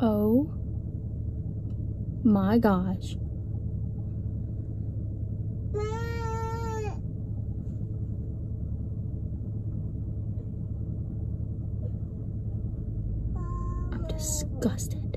Oh my gosh. I'm disgusted.